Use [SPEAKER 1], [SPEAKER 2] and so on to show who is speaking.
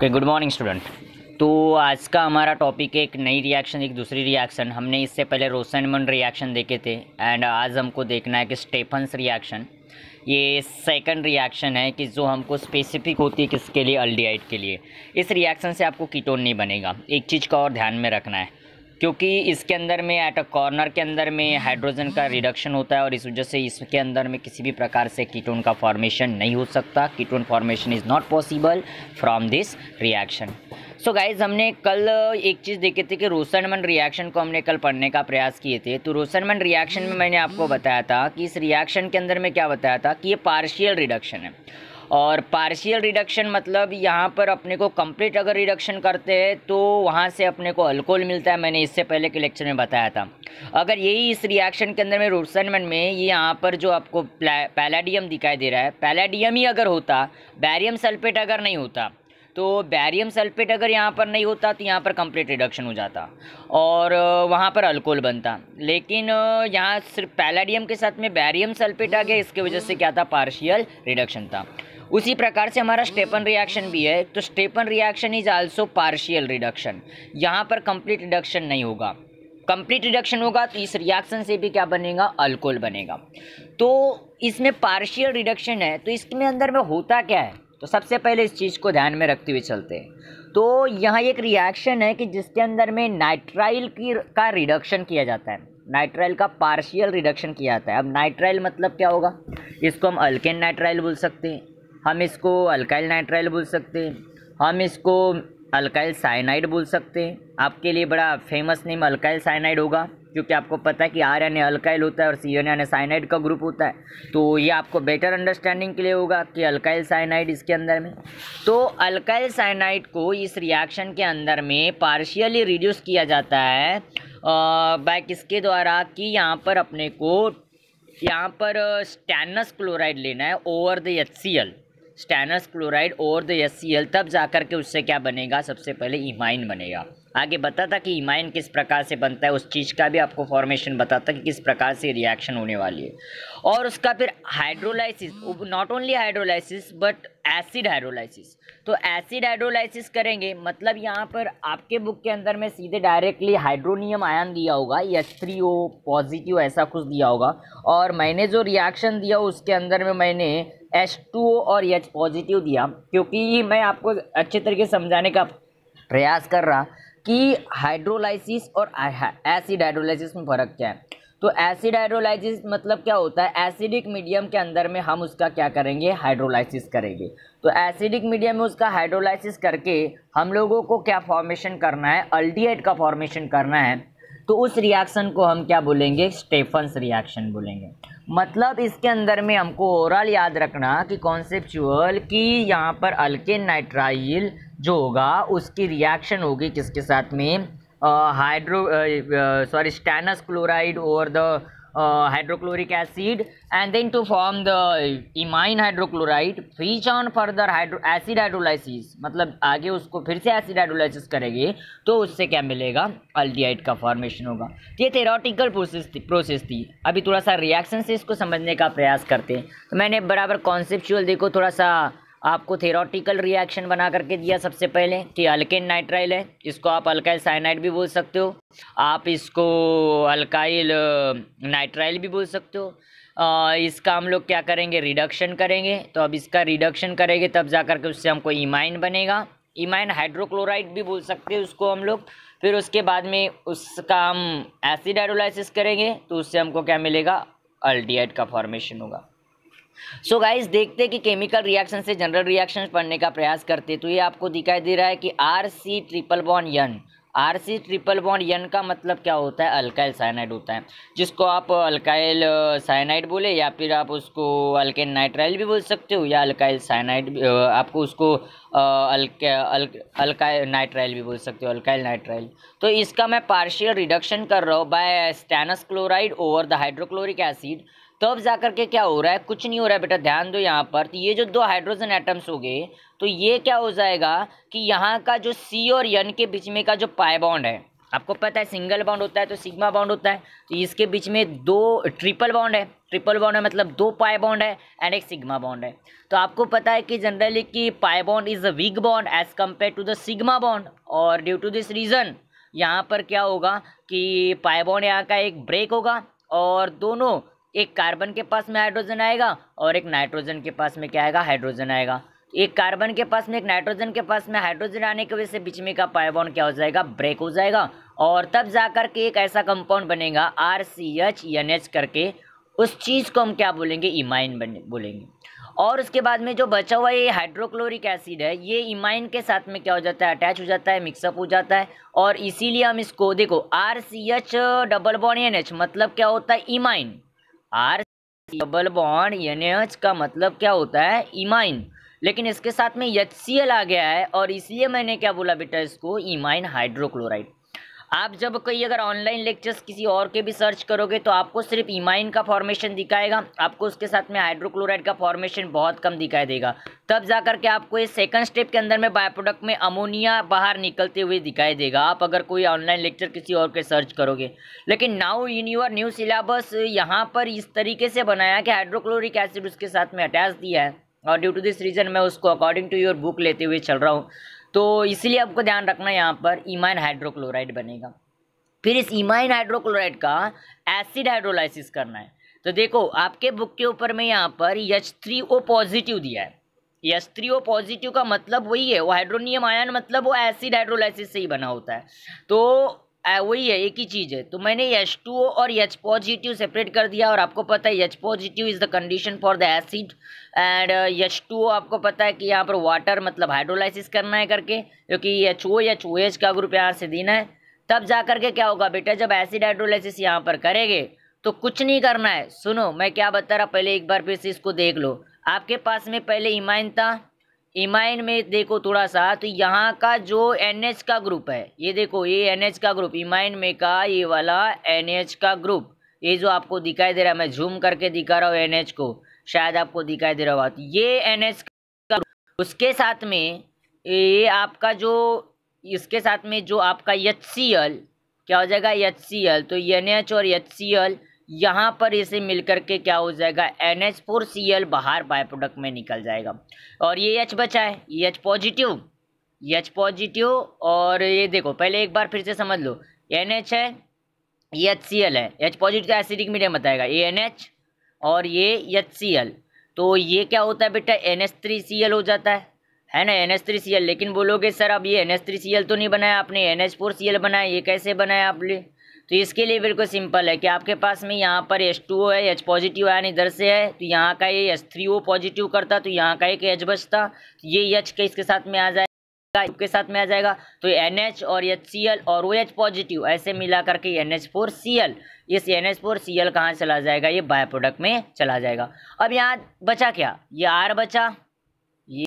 [SPEAKER 1] Okay good morning student तो आज का हमारा टॉपिक है एक नई रिएक्शन एक दूसरी रिएक्शन हमने इससे पहले रोसनमन रिएक्शन देखे थे एंड आज हमको देखना है कि स्टेफन्स रिएक्शन ये सेकंड रिएक्शन है कि जो हमको स्पेसिफिक होती है किसके लिए? अल्डिहाइड के लिए. इस रिएक्शन से आपको कीटोन नहीं बनेगा. एक चीज़ का और ध्यान में रखना है. क्योंकि इसके अंदर में एट अ कॉर्नर के अंदर में हाइड्रोजन का रिडक्शन होता है और इस वजह से इसके अंदर में किसी भी प्रकार से कीटोन का फॉर्मेशन नहीं हो सकता। Ketone formation is not possible from this reaction so guys हमने कल एक चीज़ देखी थी कि रोसनमन रिएक्शन को हमने कल पढ़ने का प्रयास किए थे। तो रोसनमन रिएक्शन में मैंने आपको बताया था कि इस रिएक्शन के अंदर में क्या बताया था कि ये पार्शियल रिडक्शन है। और पार्शियल रिडक्शन मतलब यहाँ पर अपने को कंप्लीट अगर रिडक्शन करते हैं तो वहाँ से अपने को अल्कोहल मिलता है। मैंने इससे पहले के लेक्चर में बताया था। अगर यही इस रिएक्शन के अंदर में रोसनमन में ये यहाँ पर जो आपको पैलाडियम दिखाई दे रहा है पैलाडियम ही अगर होता बैरियम सल्फेट अगर नहीं होता तो बैरियम सल्फेट अगर यहाँ पर नहीं होता तो यहाँ पर कंप्लीट रिडक्शन हो जाता और वहाँ पर अल्कोहल बनता। लेकिन यहाँ सिर्फ़ पैलाडियम के साथ में बैरियम सल्फेट आ गया, इसके वजह से क्या था? पार्शियल रिडक्शन था। उसी प्रकार से हमारा स्टेपन रिएक्शन भी है। तो Stephen reaction is also partial reduction यहाँ पर कंप्लीट रिडक्शन नहीं होगा। कंप्लीट रिडक्शन होगा तो इस रिएक्शन से भी क्या बनेगा? अल्कोहल बनेगा। तो इसमें पार्शियल रिडक्शन है। तो इसमें अंदर में होता क्या है? तो सबसे पहले इस चीज़ को ध्यान में रखते हुए चलते हैं। तो यहाँ एक रिएक्शन है कि जिसके अंदर में नाइट्राइल की का रिडक्शन किया जाता है। नाइट्राइल का पार्शियल रिडक्शन किया जाता है। अब नाइट्राइल मतलब क्या होगा? इसको हम अल्केन नाइट्राइल बोल सकते हैं। हम इसको अल्काइल नाइट्राइल बोल सकते हैं। हम इसको अल्काइल साइनाइड बोल सकते हैं। आपके लिए बड़ा फ़ेमस नेम अल्काइल साइनाइड होगा, क्योंकि आपको पता है कि आर एन अल्काइल होता है और सी एन साइनाइड का ग्रुप होता है। तो ये आपको बेटर अंडरस्टैंडिंग के लिए होगा कि अल्काइल साइनाइड इसके अंदर में। तो अल्काइल साइनाइड को इस रिएक्शन के अंदर में पार्शियली रिड्यूस किया जाता है बाय किसके द्वारा? कि यहाँ पर अपने को, यहाँ पर स्टैनस क्लोराइड लेना है over the H C L stannous chloride और द एस तब जा कर के उससे क्या बनेगा? सबसे पहले इमाइन बनेगा। आगे बताता कि इमाइन किस प्रकार से बनता है, उस चीज़ का भी आपको फॉर्मेशन बताता कि किस प्रकार से रिएक्शन होने वाली है। और उसका फिर hydrolysis not only hydrolysis but acid hydrolysis तो एसिड हाइड्रोलाइसिस करेंगे मतलब यहाँ पर आपके बुक के अंदर में सीधे डायरेक्टली हाइड्रोनियम आयन दिया होगा एच थ्री ओ पॉजिटिव ऐसा कुछ दिया होगा। और मैंने जो रिएक्शन दिया उसके अंदर में मैंने एच टू ओ और एच पॉजिटिव दिया, क्योंकि मैं आपको अच्छे तरीके से समझाने का प्रयास कर रहा कि हाइड्रोलाइसिस और एसिड हाइड्रोलाइसिस में फ़र्क क्या है। तो एसिड हाइड्रोलाइसिस मतलब क्या होता है? एसिडिक मीडियम के अंदर में हम उसका क्या करेंगे? हाइड्रोलाइसिस करेंगे। तो एसिडिक मीडियम में उसका हाइड्रोलाइसिस करके हम लोगों को क्या फॉर्मेशन करना है? अल्टीएट का फॉर्मेशन करना है। तो उस रिएक्शन को हम क्या बोलेंगे? स्टेफन्स रिएक्शन बोलेंगे। मतलब इसके अंदर में हमको ओवरऑल याद रखना कि कॉन्सेप्चुअल कि यहाँ पर अल्केन नाइट्राइल जो होगा, उसकी रिएक्शन होगी किसके साथ में? हाइड्रो सॉरी स्टैनस क्लोराइड और the hydrochloric acid and then to form the imine hydrochloride, which on further hydro, acid hydrolysis मतलब आगे उसको फिर से एसिड हाइड्रोलाइसिस करेंगे तो उससे क्या मिलेगा? अल्डिहाइड का फॉर्मेशन होगा। ये थेरोटिकल प्रोसेस थी प्रोसेस थी। अभी थोड़ा सा रिएक्शन से इसको समझने का प्रयास करते हैं। तो मैंने बराबर कॉन्सेप्चुअल देखो, थोड़ा सा आपको थेरोटिकल रिएक्शन बना करके दिया सबसे पहले कि अल्केन नाइट्राइल है इसको आप अल्काइल साइनाइड भी बोल सकते हो आप इसको अल्काइल नाइट्राइल भी बोल सकते हो आ, इसका हम लोग क्या करेंगे रिडक्शन करेंगे तो अब इसका रिडक्शन करेंगे तब जा कर के उससे हमको इमाइन बनेगा इमाइन हाइड्रोक्लोराइड भी बोल सकते हैं उसको हम लोग फिर उसके बाद में उसका हम एसिड हाइड्रोलाइसिस करेंगे तो उससे हमको क्या मिलेगा अल्टीएट का फॉर्मेशन होगा। सो so गाइस देखते हैं कि केमिकल रिएक्शन से जनरल रिएक्शन पढ़ने का प्रयास करते तो ये आपको दिखाई दे रहा है कि R C triple bond N R C triple bond N का मतलब क्या होता है? अल्काइल साइनाइड होता है। जिसको आप अल्काइल साइनाइड बोले, या फिर आप उसको अल्केन नाइट्राइल भी बोल सकते हो, या अल्काइल साइनाइड आपको उसको अल्काइल नाइट्राइल भी बोल सकते हो अल्काइल नाइट्राइल तो इसका मैं पार्शियल रिडक्शन कर रहा हूँ by stannous chloride over the hydrochloric acid तो अब जा करके क्या हो रहा है? कुछ नहीं हो रहा है बेटा, ध्यान दो यहाँ पर। तो ये जो दो हाइड्रोजन एटम्स हो गए तो ये क्या हो जाएगा कि यहाँ का जो सी और यन के बीच में का जो पाई बॉन्ड है, आपको पता है सिंगल बॉन्ड होता है तो सिग्मा बाउंड होता है तो इसके बीच में दो ट्रिपल बॉन्ड है। ट्रिपल बॉन्ड है मतलब दो पाई बॉन्ड है एंड एक सिग्मा बॉन्ड है। तो आपको पता है कि जनरली कि pi bond is a weak bond as compare to the sigma bond और ड्यू टू दिस रीज़न यहाँ पर क्या होगा कि पाई बॉन्ड यहाँ का एक ब्रेक होगा और दोनों एक कार्बन के पास में हाइड्रोजन आएगा और एक नाइट्रोजन के पास में क्या आएगा? हाइड्रोजन आएगा। एक कार्बन के पास में, एक नाइट्रोजन के पास में हाइड्रोजन आने की वजह से बीच में का पाइबॉन क्या हो जाएगा? ब्रेक हो जाएगा और तब जाकर के एक ऐसा कंपाउंड बनेगा, R C H N H करके। उस चीज़ को हम क्या बोलेंगे? इमाइन बोलेंगे। और उसके बाद में जो बचा हुआ ये हाइड्रोक्लोरिक एसिड है, ये इमाइन के साथ में क्या हो जाता है? अटैच हो जाता है, मिक्सअप हो जाता है और इसीलिए हम इसको, देखो, R C H double bond N H मतलब क्या होता है? Imine. R double bond N H का मतलब क्या होता है? इमाइन लेकिन इसके साथ में एच आ गया है और इसलिए मैंने क्या बोला बेटा इसको? इमाइन हाइड्रोक्लोराइड आप जब कोई अगर ऑनलाइन लेक्चर्स किसी और के भी सर्च करोगे तो आपको सिर्फ़ इमाइन का फॉर्मेशन दिखाएगा। आपको उसके साथ में हाइड्रोक्लोराइड का फॉर्मेशन बहुत कम दिखाई देगा। तब जाकर के आपको इस सेकंड स्टेप के अंदर में बायो प्रोडक्ट में अमोनिया बाहर निकलते हुए दिखाई देगा। आप अगर कोई ऑनलाइन लेक्चर किसी और के सर्च करोगे। लेकिन now in your new syllabus यहाँ पर इस तरीके से बनाया कि हाइड्रोक्लोरिक एसिड उसके साथ में अटैच दिया है। और ड्यू टू दिस रीज़न मैं उसको अकॉर्डिंग टू योर बुक लेते हुए चल रहा हूँ। तो इसीलिए आपको ध्यान रखना यहाँ पर ईमाइन हाइड्रोक्लोराइड बनेगा। फिर इस ईमाइन हाइड्रोक्लोराइड का एसिड हाइड्रोलाइसिस करना है। तो देखो, आपके बुक के ऊपर में यहाँ पर यच थ्री ओ पॉजिटिव दिया है। यच थ्री ओ पॉजिटिव का मतलब वही है, वो हाइड्रोनियम आयन मतलब वो एसिड हाइड्रोलाइसिस से ही बना होता है। तो वही है, एक ही चीज़ है। तो मैंने एच टू ओ और एच पॉजिटिव सेपरेट कर दिया और आपको पता है H positive is the condition for the acid and H two O आपको पता है कि यहाँ पर वाटर मतलब हाइड्रोलाइसिस करना है करके क्योंकि H O H O H का ग्रुप यहाँ से देना है। तब जा करके क्या होगा बेटा, जब एसिड हाइड्रोलाइसिस यहाँ पर करेंगे तो कुछ नहीं करना है। सुनो, मैं क्या बता रहा, पहले एक बार फिर से इसको देख लो। आपके पास में पहले इमाइन था इमाइन में देखो थोड़ा सा तो यहाँ का जो एन एच का ग्रुप है, ये देखो, ये एन एच का ग्रुप इमाइन में का ये वाला एन एच का ग्रुप, ये जो आपको दिखाई दे रहा है, मैं झूम करके दिखा रहा हूँ एन एच को, शायद आपको दिखाई दे रहा होगा तो ये एन एच का उसके साथ में, ये आपका जो, इसके साथ में जो आपका एल क्या हो जाएगा एच सी एल तो एन एच और एल यहाँ पर इसे मिलकर के क्या हो जाएगा? N H four C L बाहर बाय प्रोडक्ट में निकल जाएगा। और ये एच बचा है, ये एच पॉजिटिव ये एच पॉजिटिव और ये देखो, पहले एक बार फिर से समझ लो। एन एच है, ये एच सी एल है एच पॉजिटिव एसिडिक मीडियम बताएगा। ये एन एच और ये एच सी एल तो ये क्या होता है बेटा? N H three C L हो जाता है। है ना? N H three C L लेकिन बोलोगे, सर, अब ये N H three C L तो नहीं बनाया आपने? N H four C L बनाया? ये कैसे बनाया आपने? तो इसके लिए बिल्कुल सिंपल है कि आपके पास में यहाँ पर एच टू ओ है एच पॉजिटिव आयन इधर से है तो यहाँ का ये एच थ्री ओ पॉजिटिव करता तो यहाँ का एक एच बचता तो ये एच के इसके साथ में आ जाएगा के साथ में आ जाएगा तो एन एच और एच सी एल और ओ एच पॉजिटिव ऐसे मिला करके N H four C L इस N H four C L कहाँ चला जाएगा, ये बाय प्रोडक्ट में चला जाएगा। अब यहाँ बचा क्या? ये आर बचा